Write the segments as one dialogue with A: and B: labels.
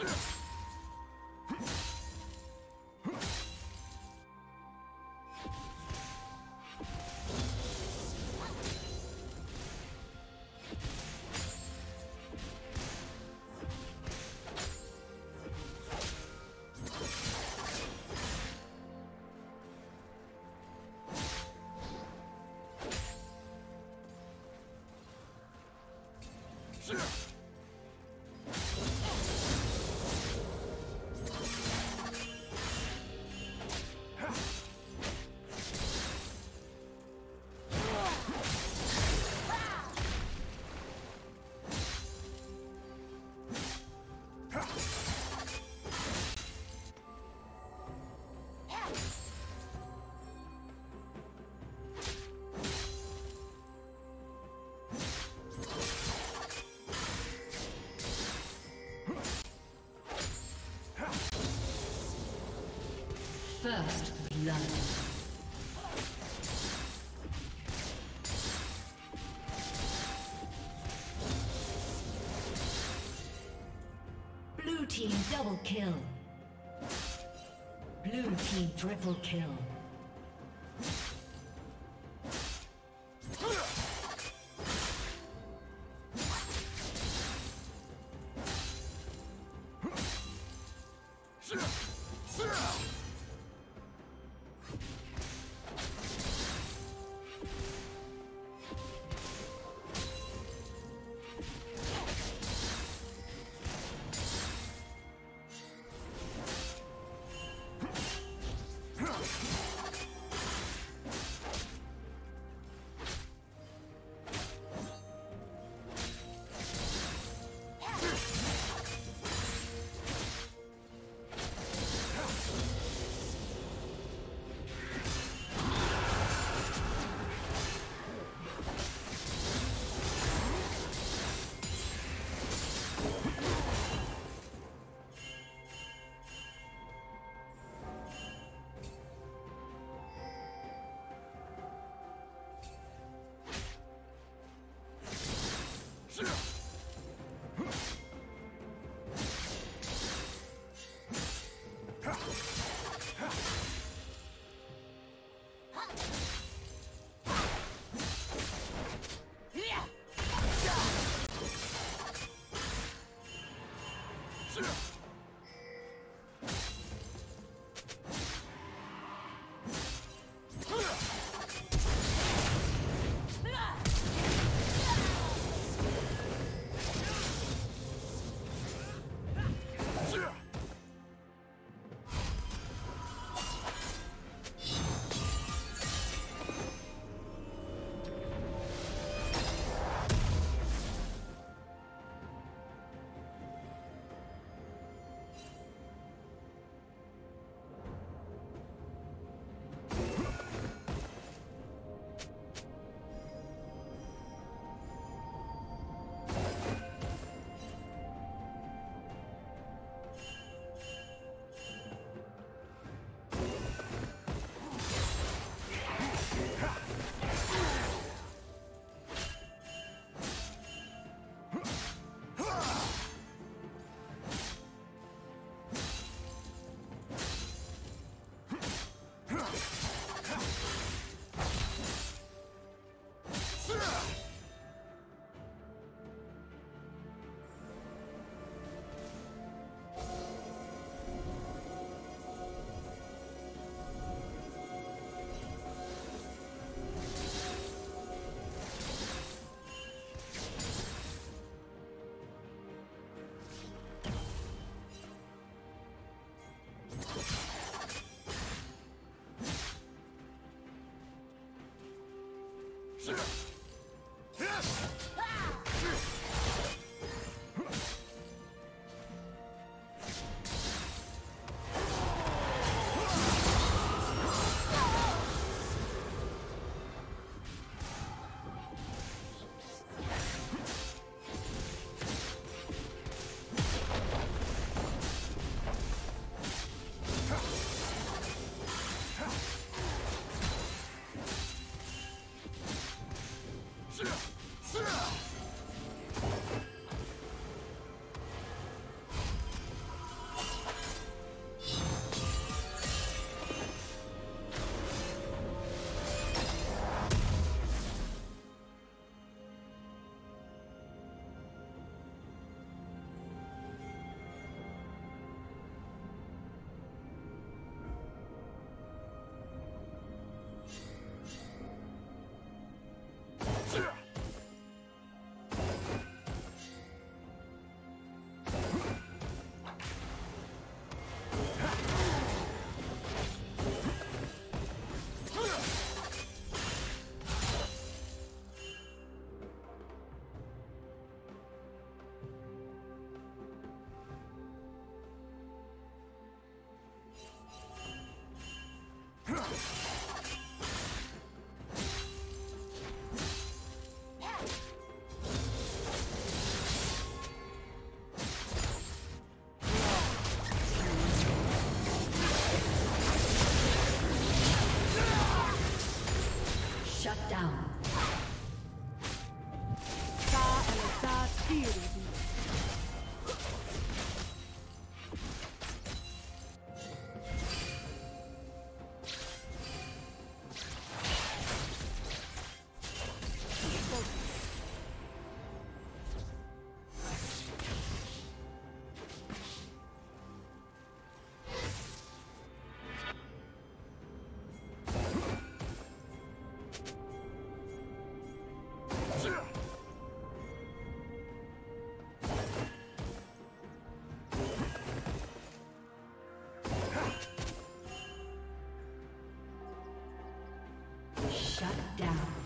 A: Shit! First blood. Blue team double kill. Blue team triple kill. Shut down.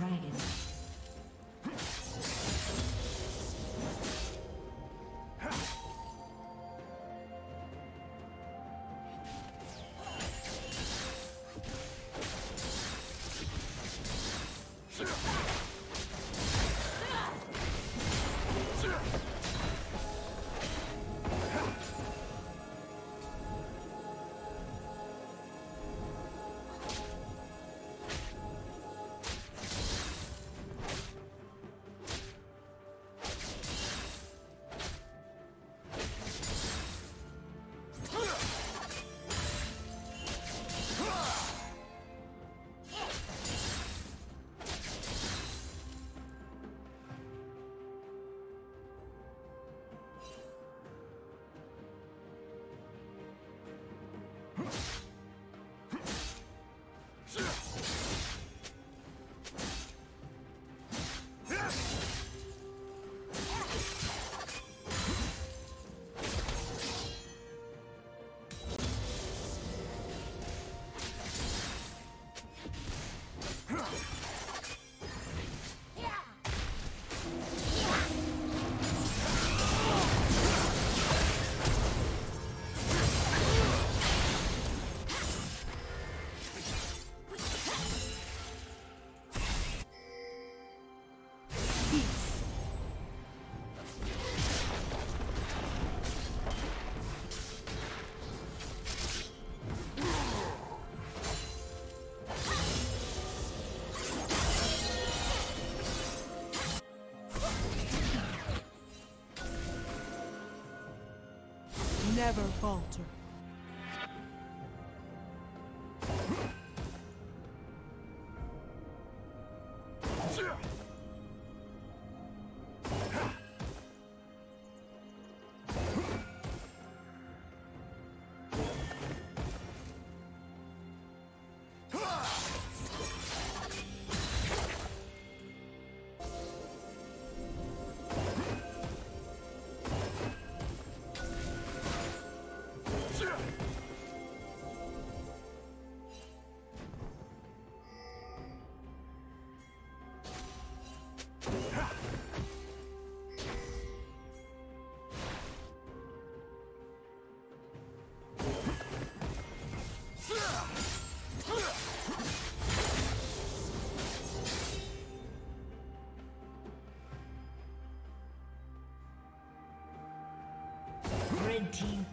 A: dragon.
B: Never falter.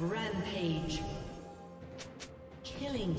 A: Rampage. Killing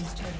A: team's turret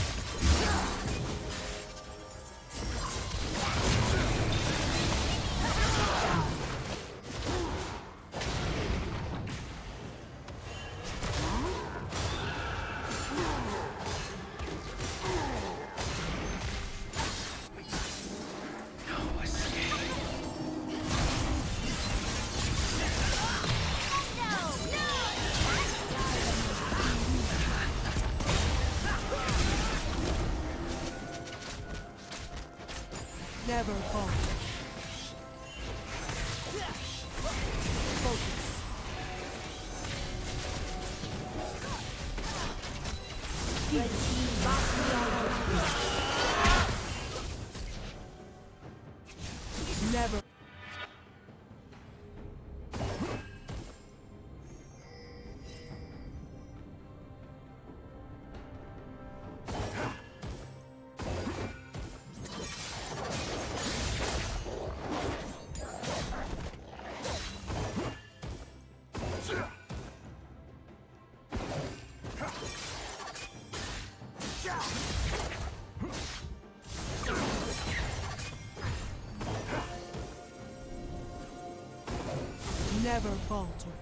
B: Never falter.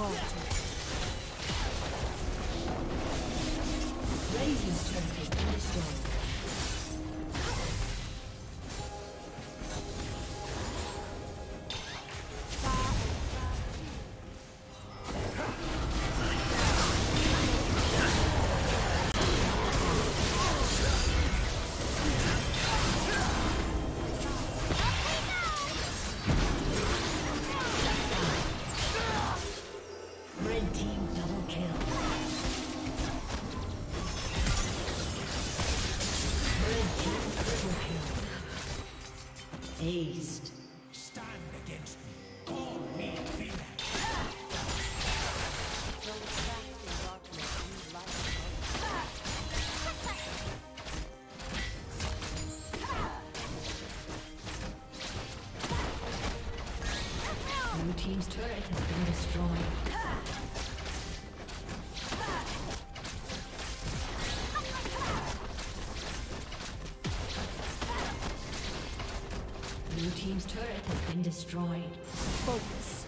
B: Never
A: team's turret has been destroyed. Blue team's turret has been destroyed.
B: Focus.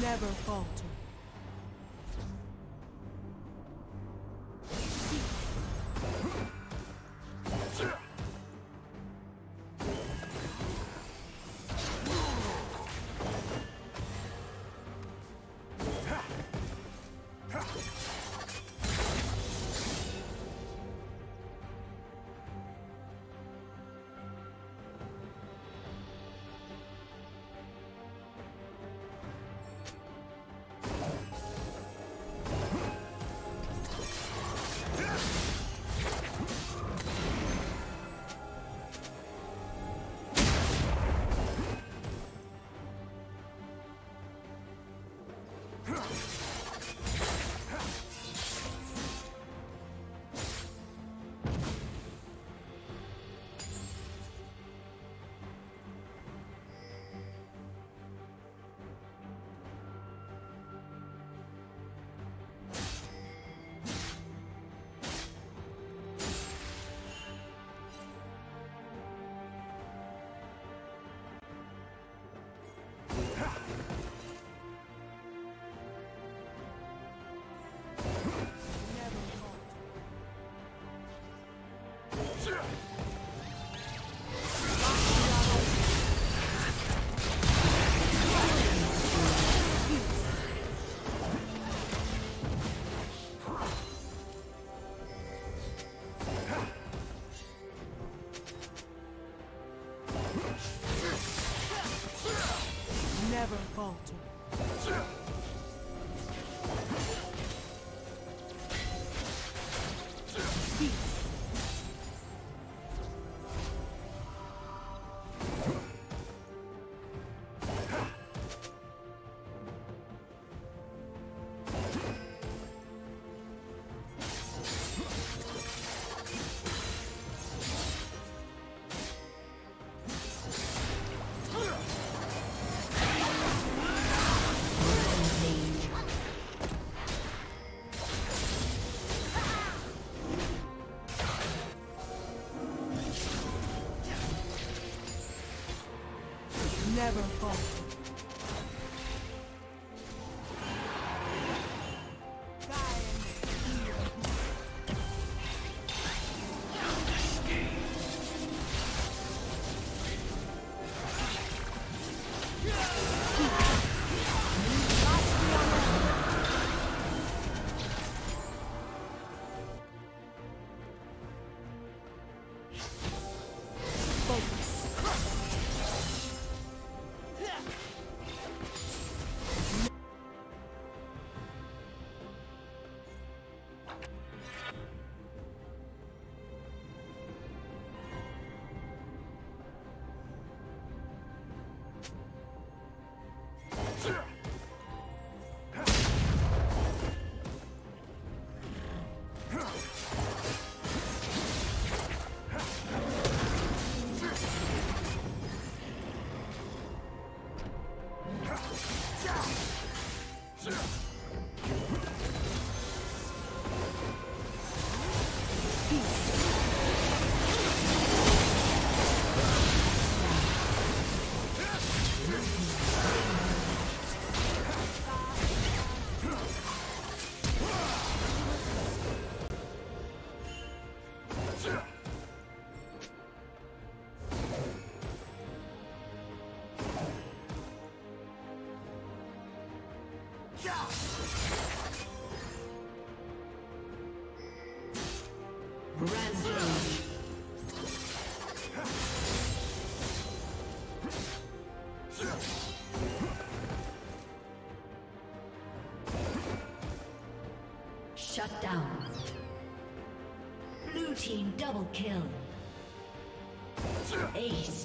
B: Never falter.
A: Rampage. Shut down. Blue team double kill. Aced.